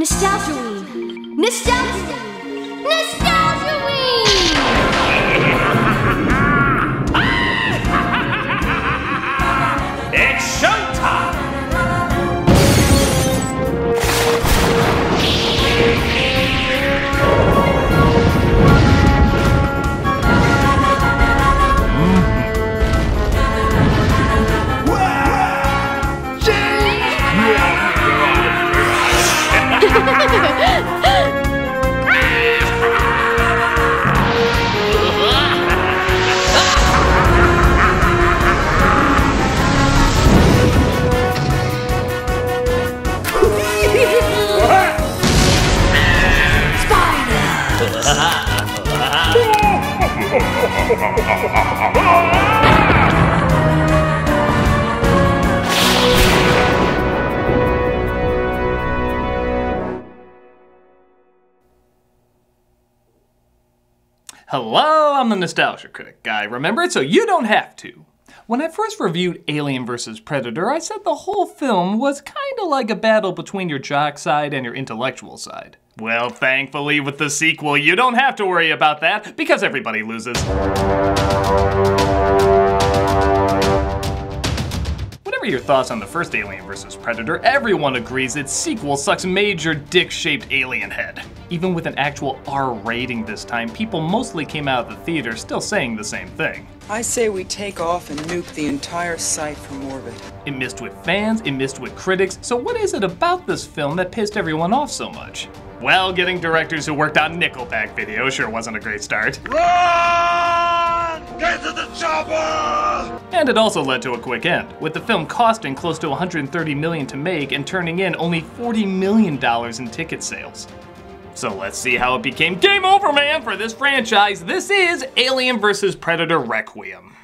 Nostalgia. Nostalgia the Nostalgia Critic guy. Remember it so you don't have to. When I first reviewed Alien vs. Predator, I said the whole film was kinda like a battle between your jock side and your intellectual side. Well, thankfully, with the sequel, you don't have to worry about that because everybody loses. Whatever your thoughts on the first Alien vs. Predator, everyone agrees its sequel sucks major dick shaped alien head. Even with an actual R rating this time, people mostly came out of the theater still saying the same thing. I say we take off and nuke the entire site from orbit. It missed with fans, it missed with critics, so what is it about this film that pissed everyone off so much? Well, getting directors who worked on Nickelback videos sure wasn't a great start. Run! Get to the chopper! And it also led to a quick end, with the film costing close to 130 million to make and turning in only 40 million dollars in ticket sales. So let's see how it became game over, man, for this franchise. This is Alien vs. Predator Requiem.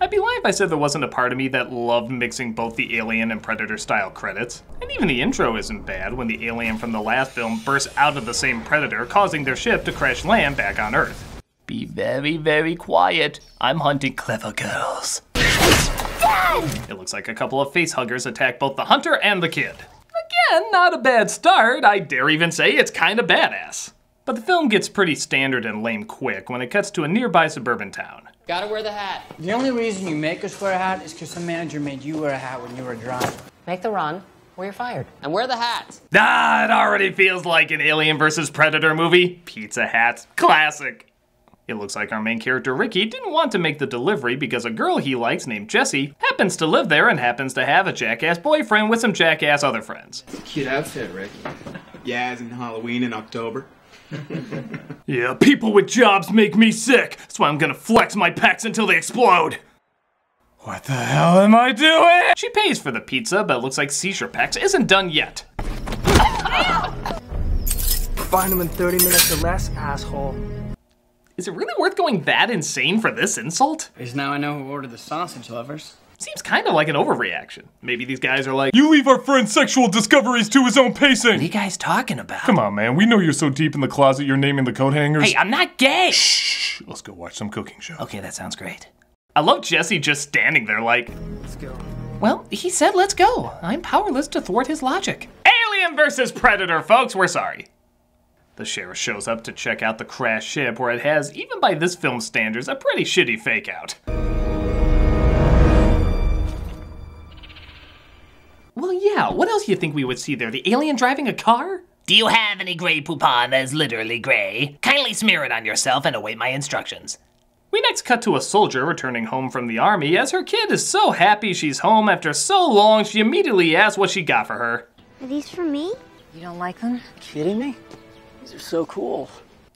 I'd be lying if I said there wasn't a part of me that loved mixing both the Alien and Predator style credits. And even the intro isn't bad when the alien from the last film bursts out of the same Predator, causing their ship to crash land back on Earth. Be very, very quiet. I'm hunting clever girls. It looks like a couple of facehuggers attack both the hunter and the kid. Again, not a bad start. I dare even say it's kinda badass. But the film gets pretty standard and lame quick when it cuts to a nearby suburban town. Gotta wear the hat. The only reason you make us wear a hat is because some manager made you wear a hat when you were drunk. Make the run, or you're fired. And wear the hat. Ah, it already feels like an Alien vs. Predator movie. Pizza Hat. Classic. It looks like our main character Ricky didn't want to make the delivery because a girl he likes named Jessie happens to live there and happens to have a jackass boyfriend with some jackass other friends. Cute outfit, Ricky. Yeah, as in Halloween in October. Yeah, people with jobs make me sick. That's why I'm gonna flex my pecs until they explode. What the hell am I doing? She pays for the pizza, but it looks like seizure packs isn't done yet. Find him in 30 minutes or less, asshole. Is it really worth going that insane for this insult? Because now I know who ordered the sausage lovers. Seems kind of like an overreaction. Maybe these guys are like, You leave our friend's sexual discoveries to his own pacing! What are you guys talking about? Come on, man. We know you're so deep in the closet you're naming the coat hangers. Hey, I'm not gay! Shh. Let's go watch some cooking show. Okay, that sounds great. I love Jesse just standing there like, Let's go. Well, he said let's go. I'm powerless to thwart his logic. Alien versus Predator, folks, we're sorry. The sheriff shows up to check out the crashed ship where it has, even by this film's standards, a pretty shitty fake out. Well, yeah, what else do you think we would see there? The alien driving a car? Do you have any Grey Poupon that is literally gray? Kindly smear it on yourself and await my instructions. We next cut to a soldier returning home from the army as her kid is so happy she's home after so long she immediately asks what she got for her. Are these for me? You don't like them? Kidding me? These are so cool.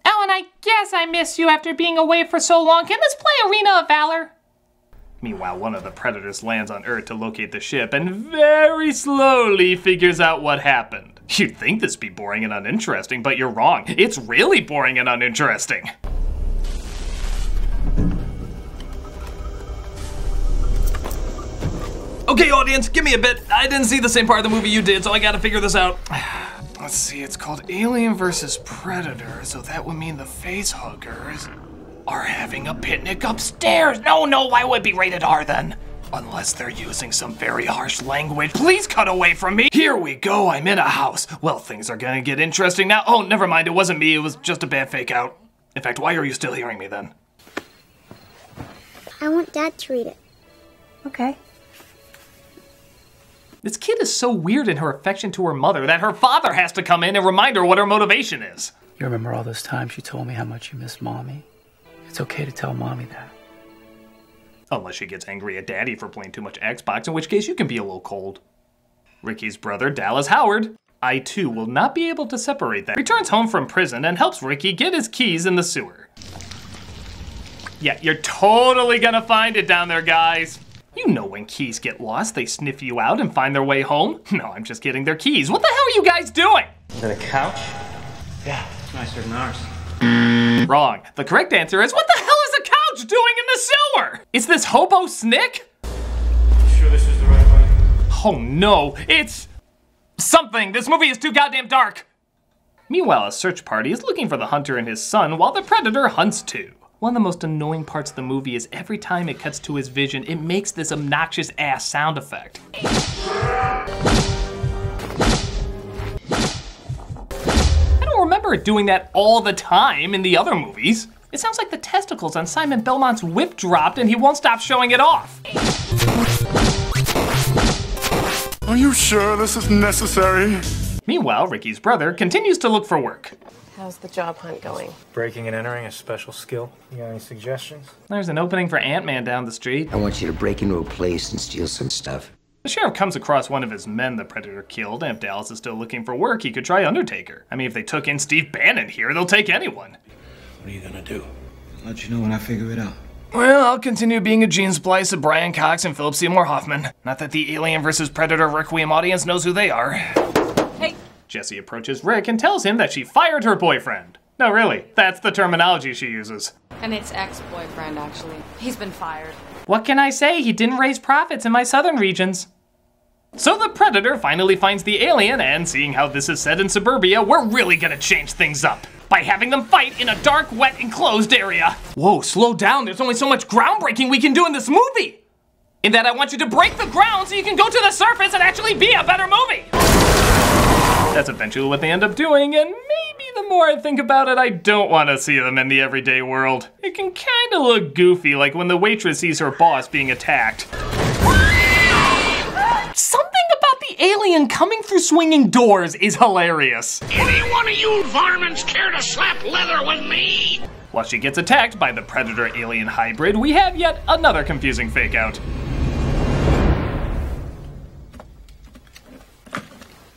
Ellen, I guess I miss you after being away for so long. Can this play Arena of Valor? Meanwhile, one of the predators lands on Earth to locate the ship and very slowly figures out what happened. You'd think this be boring and uninteresting, but you're wrong. It's really boring and uninteresting. Okay, audience, give me a bit. I didn't see the same part of the movie you did, so I gotta figure this out. Let's see, it's called Alien vs. Predator, so that would mean the face huggers are having a picnic upstairs. No, no, why would it be rated R then? Unless they're using some very harsh language. Please cut away from me. Here we go. I'm in a house. Well, things are gonna get interesting now. Oh, never mind. It wasn't me. It was just a bad fake out. In fact, why are you still hearing me then? I want Dad to read it. Okay. This kid is so weird in her affection to her mother that her father has to come in and remind her what her motivation is. You remember all those times you told me how much you miss mommy? It's okay to tell mommy that. Unless she gets angry at daddy for playing too much Xbox, in which case you can be a little cold. Ricky's brother, Dallas Howard, I too will not be able to separate them, returns home from prison and helps Ricky get his keys in the sewer. Yeah, you're totally gonna find it down there, guys. You know when keys get lost, they sniff you out and find their way home. No, I'm just kidding, they're keys. What the hell are you guys doing? Is that a couch? Yeah, it's nicer than ours. Wrong. The correct answer is what the hell is a couch doing in the sewer? Is this hobo Snick? Sure this is the right way? Oh no, it's something. This movie is too goddamn dark. Meanwhile, a search party is looking for the hunter and his son while the predator hunts too. One of the most annoying parts of the movie is every time it cuts to his vision, it makes this obnoxious ass sound effect. I don't remember it doing that all the time in the other movies. It sounds like the testicles on Simon Belmont's whip dropped and he won't stop showing it off. Are you sure this is necessary? Meanwhile, Ricky's brother continues to look for work. How's the job hunt going? Breaking and entering a special skill. You got any suggestions? There's an opening for Ant-Man down the street. I want you to break into a place and steal some stuff. The sheriff comes across one of his men the Predator killed, and if Dallas is still looking for work, he could try Undertaker. I mean, if they took in Steve Bannon here, they'll take anyone. What are you gonna do? I'll let you know when I figure it out. Well, I'll continue being a gene splice of Brian Cox and Philip Seymour Hoffman. Not that the Alien vs. Predator Requiem audience knows who they are. Jesse approaches Rick and tells him that she fired her boyfriend. No, really, that's the terminology she uses. And it's ex-boyfriend, actually. He's been fired. What can I say? He didn't raise profits in my southern regions. So the Predator finally finds the alien, and seeing how this is set in suburbia, we're really gonna change things up by having them fight in a dark, wet, enclosed area. Whoa, slow down. There's only so much groundbreaking we can do in this movie. In that I want you to break the ground so you can go to the surface and actually be a better movie. That's eventually what they end up doing, and maybe the more I think about it, I don't want to see them in the everyday world. It can kind of look goofy, like when the waitress sees her boss being attacked. Something about the alien coming through swinging doors is hilarious. Any one of you varmints care to slap leather with me? While she gets attacked by the predator alien hybrid, we have yet another confusing fake out.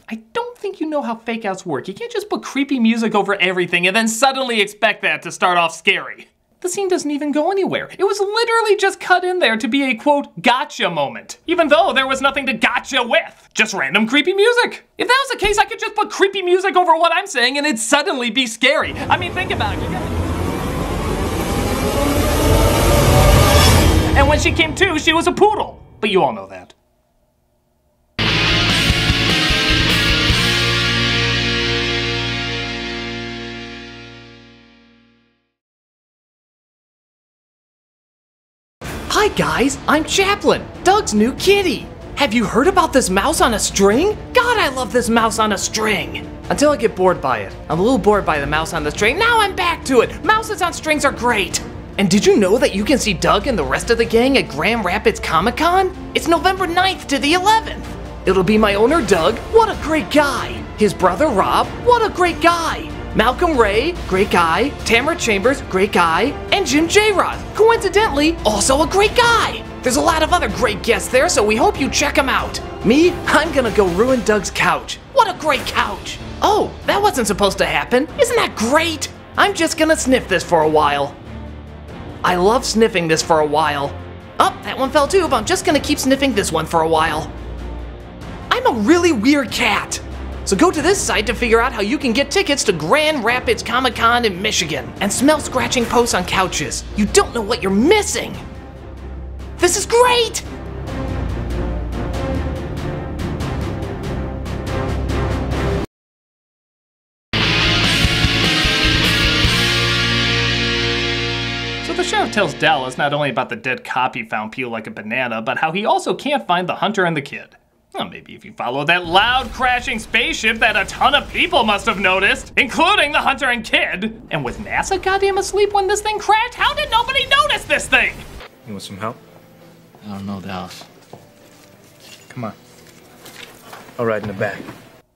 I don't think you know how fake outs work. You can't just put creepy music over everything and then suddenly expect that to start off scary. The scene doesn't even go anywhere. It was literally just cut in there to be a quote, gotcha moment. Even though there was nothing to gotcha with. Just random creepy music. If that was the case, I could just put creepy music over what I'm saying and it'd suddenly be scary. I mean, think about it. And when she came to, she was a poodle. But you all know that. Hi guys, I'm Chaplin, Doug's new kitty. Have you heard about this mouse on a string? God, I love this mouse on a string. Until I get bored by it. I'm a little bored by the mouse on the string. Now I'm back to it. Mouses on strings are great. And did you know that you can see Doug and the rest of the gang at Grand Rapids Comic Con? It's November 9th to the 11th. It'll be my owner, Doug. What a great guy. His brother, Rob. What a great guy. Malcolm Ray, great guy. Tamara Chambers, great guy. And Jim J. Rod, coincidentally, also a great guy. There's a lot of other great guests there, so we hope you check them out. Me, I'm gonna go ruin Doug's couch. What a great couch. Oh, that wasn't supposed to happen. Isn't that great? I'm just gonna sniff this for a while. I love sniffing this for a while. Oh, that one fell too, but I'm just gonna keep sniffing this one for a while. I'm a really weird cat. So go to this site to figure out how you can get tickets to Grand Rapids Comic Con in Michigan and smell scratching posts on couches. You don't know what you're missing. This is great! So the sheriff tells Dallas not only about the dead cop he found peel like a banana, but how he also can't find the hunter and the kid. Well, maybe if you follow that loud crashing spaceship that a ton of people must have noticed, including the hunter and kid. And was NASA goddamn asleep when this thing crashed? How did nobody notice this thing? You want some help? I don't know, Dallas. Come on. I'll ride in the back.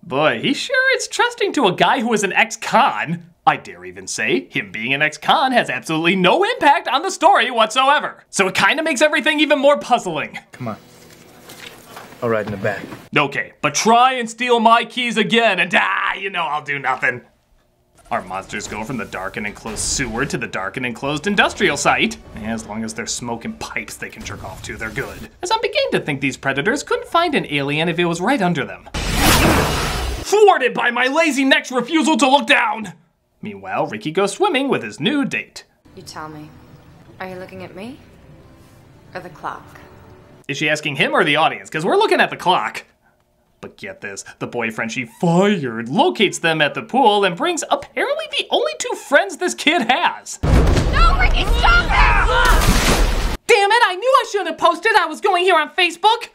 Boy, he sure is trusting to a guy who is an ex-con. I dare even say, him being an ex-con has absolutely no impact on the story whatsoever. So it kinda makes everything even more puzzling. Come on. I'll ride in the back. Okay, but try and steal my keys again and ah, you know I'll do nothing. Our monsters go from the dark and enclosed sewer to the dark and enclosed industrial site. As long as they're smoking pipes they can jerk off to, they're good. As I'm beginning to think these predators couldn't find an alien if it was right under them. Thwarted by my lazy neck's refusal to look down! Meanwhile, Ricky goes swimming with his new date. You tell me. Are you looking at me? Or the clock? Is she asking him or the audience? Because we're looking at the clock. But get this the boyfriend she fired locates them at the pool and brings apparently the only two friends this kid has. No, Ricky, stop it! Damn it, I knew I shouldn't have posted I was going here on Facebook.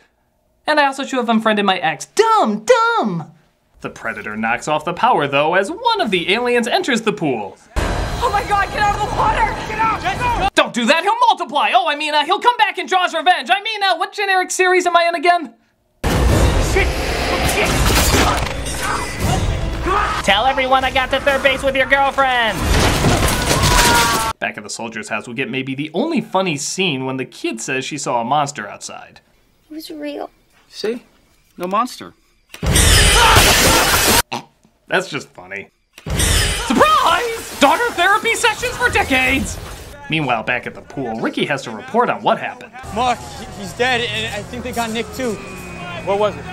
And I also should have unfriended my ex. Dumb, dumb. The predator knocks off the power though as one of the aliens enters the pool. Oh my god, get out of the water! Get out! Don't do that, he'll multiply. Oh, I mean, uh, he'll come back and draw his revenge. I mean, uh, what generic series am I in again? Tell everyone I got to third base with your girlfriend. Back at the soldier's house, we get maybe the only funny scene when the kid says she saw a monster outside. It was real. See? No monster. That's just funny. Daughter therapy sessions for decades! Meanwhile, back at the pool, Ricky has to report on what happened. Mark, he's dead, and I think they got Nick too. What was it?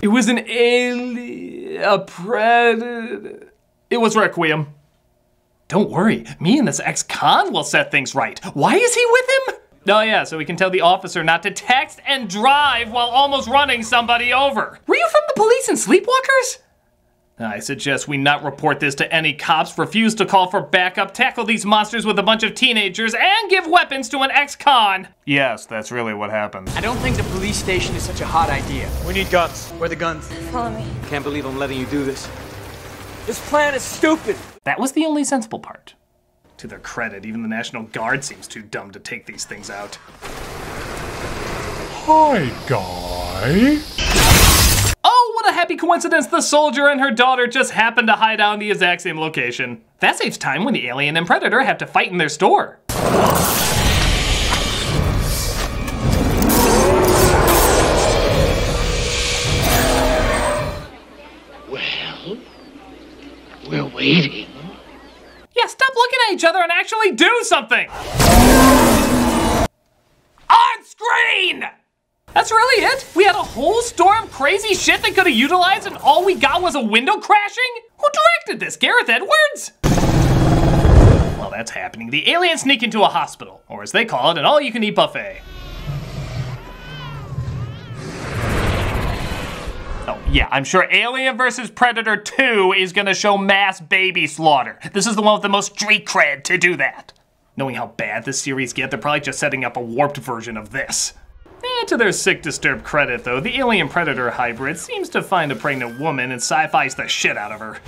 It was an alien, a predator. It was Requiem. Don't worry, me and this ex-con will set things right. Why is he with him? Oh yeah, so we can tell the officer not to text and drive while almost running somebody over. Were you from the police and sleepwalkers? I suggest we not report this to any cops, refuse to call for backup, tackle these monsters with a bunch of teenagers, and give weapons to an ex-con. Yes, that's really what happened. I don't think the police station is such a hot idea. We need guns. Where are the guns? Follow me. Can't believe I'm letting you do this. This plan is stupid. That was the only sensible part. To their credit, even the National Guard seems too dumb to take these things out. Hi, guy. Happy coincidence! The soldier and her daughter just happened to hide out in the exact same location. That saves time when the alien and predator have to fight in their store. Well, we're waiting. Yeah, stop looking at each other and actually do something! On screen! That's really it? We had a whole storm of crazy shit they could have utilized and all we got was a window crashing? Who directed this? Gareth Edwards? Well, that's happening. The aliens sneak into a hospital, or as they call it, an all-you-can-eat buffet. Oh, yeah, I'm sure Alien vs. Predator 2 is gonna show mass baby slaughter. This is the one with the most street cred to do that. Knowing how bad this series get, they're probably just setting up a warped version of this. To their sick, disturbed credit, though, the Alien Predator hybrid seems to find a pregnant woman and sci-fi's the shit out of her.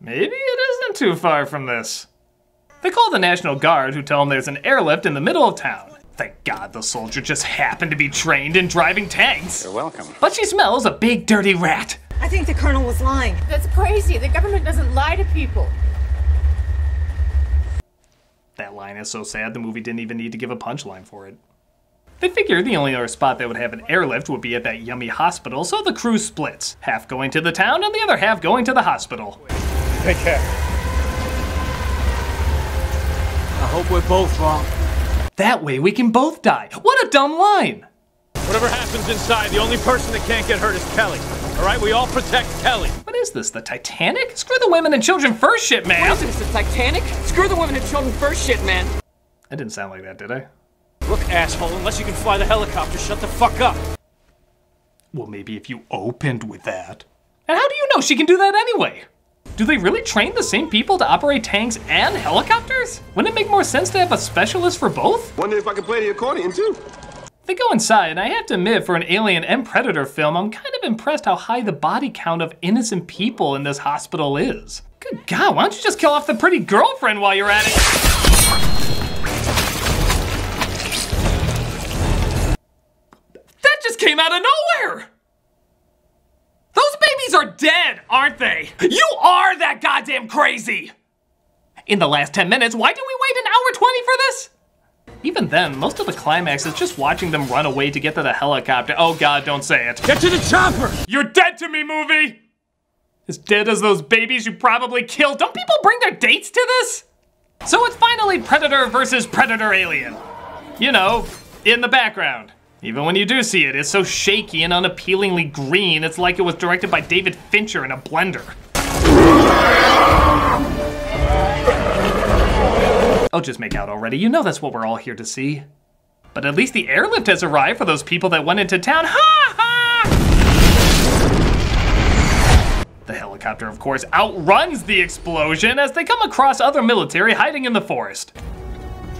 Maybe it isn't too far from this. They call the National Guard, who tell them there's an airlift in the middle of town. Thank God the soldier just happened to be trained in driving tanks. You're welcome. But she smells a big dirty rat. I think the colonel was lying. That's crazy. The government doesn't lie to people. That line is so sad the movie didn't even need to give a punchline for it. They figured the only other spot that would have an airlift would be at that yummy hospital, so the crew splits. Half going to the town and the other half going to the hospital. Take care. I hope we're both wrong. That way we can both die. What a dumb line! Whatever happens inside, the only person that can't get hurt is Kelly. All right, we all protect Kelly. What is this, the Titanic? Screw the women and children first shit, man! What is it, it's the Titanic? Screw the women and children first shit, man. That didn't sound like that, did I? Look, asshole, unless you can fly the helicopter, shut the fuck up. Well, maybe if you opened with that. And how do you know she can do that anyway? Do they really train the same people to operate tanks and helicopters? Wouldn't it make more sense to have a specialist for both? Wonder if I could play the accordion too. They go inside, and I have to admit, for an Alien and Predator film, I'm kind of impressed how high the body count of innocent people in this hospital is. Good God, why don't you just kill off the pretty girlfriend while you're at it? That just came out of nowhere! Those babies are dead, aren't they? You are that goddamn crazy! In the last 10 minutes, why did we wait an hour 20 for this? Even then, most of the climax is just watching them run away to get to the helicopter. Oh god, don't say it. Get to the chopper! You're dead to me, movie! As dead as those babies you probably killed. Don't people bring their dates to this? So it's finally Predator versus Predator Alien. You know, in the background. Even when you do see it, it's so shaky and unappealingly green, it's like it was directed by David Fincher in a blender. Oh, just make out already. You know that's what we're all here to see. But at least the airlift has arrived for those people that went into town. Ha ha! The helicopter, of course, outruns the explosion as they come across other military hiding in the forest.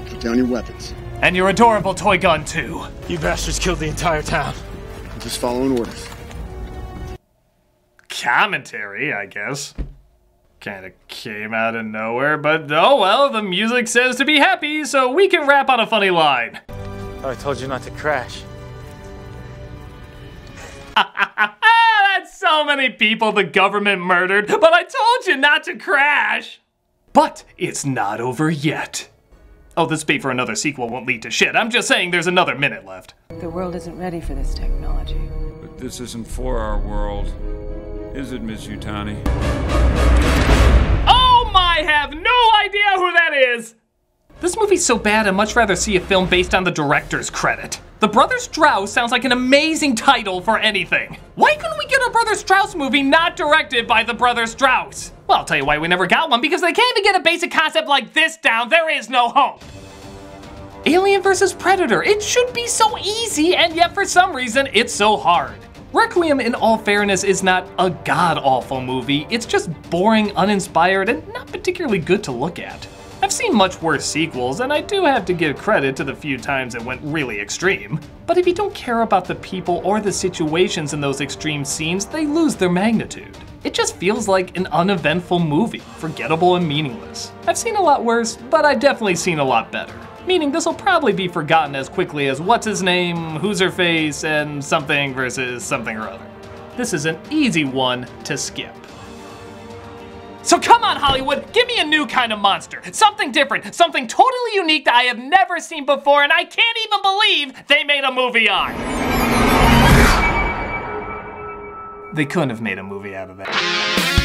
Put down your weapons. And your adorable toy gun, too. You bastards killed the entire town. I'm just following orders. Commentary, I guess. Kinda came out of nowhere, but oh well, the music says to be happy, so we can rap on a funny line. Oh, I told you not to crash. That's so many people the government murdered, but I told you not to crash! But it's not over yet. Oh, this bait for another sequel won't lead to shit. I'm just saying there's another minute left. The world isn't ready for this technology. But this isn't for our world. Is it, Miss Yutani? My, have no idea who that is! This movie's so bad I'd much rather see a film based on the director's credit. The Brothers Strause sounds like an amazing title for anything. Why couldn't we get a Brothers Strauss movie not directed by the Brothers Strause? Well, I'll tell you why we never got one, because they can't even get a basic concept like this down. There is no hope. Alien vs. Predator. It should be so easy, and yet for some reason, it's so hard. Requiem, in all fairness, is not a god awful movie. It's just boring, uninspired, and not particularly good to look at. I've seen much worse sequels, and I do have to give credit to the few times it went really extreme. But if you don't care about the people or the situations in those extreme scenes, they lose their magnitude. It just feels like an uneventful movie, forgettable and meaningless. I've seen a lot worse, but I've definitely seen a lot better. Meaning this will probably be forgotten as quickly as what's his name, who's her face, and something versus something or other. This is an easy one to skip. So come on, Hollywood, give me a new kind of monster. Something different, something totally unique that I have never seen before, and I can't even believe they made a movie on. They couldn't have made a movie out of that.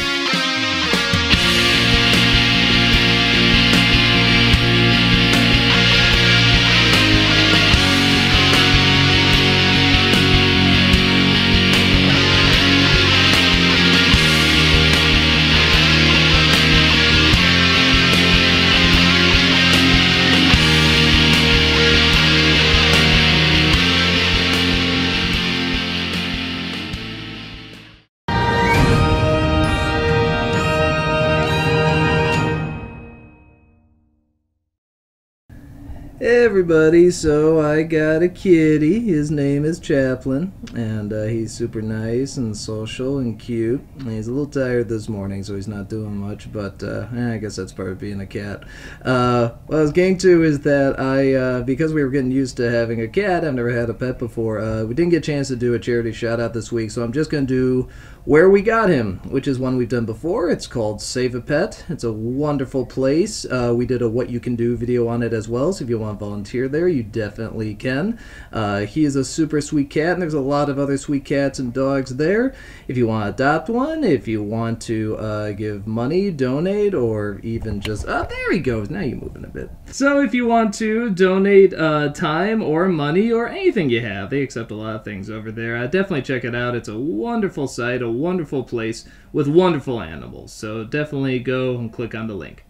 Everybody, so I got a kitty. His name is Chaplin, and uh, he's super nice and social and cute. And he's a little tired this morning, so he's not doing much, but uh, eh, I guess that's part of being a cat. Uh, what I was getting to is that I, uh, because we were getting used to having a cat, I've never had a pet before, uh, we didn't get a chance to do a charity shout out this week, so I'm just going to do where we got him, which is one we've done before. It's called Save a Pet. It's a wonderful place. Uh, we did a What You Can Do video on it as well, so if you want to volunteer there, you definitely can. Uh, he is a super sweet cat, and there's a lot of other sweet cats and dogs there. If you want to adopt one, if you want to uh, give money, donate, or even just. Oh, there he goes. Now you're moving a bit. So if you want to donate uh, time or money or anything you have, they accept a lot of things over there. Uh, definitely check it out. It's a wonderful site, a wonderful place with wonderful animals. So definitely go and click on the link.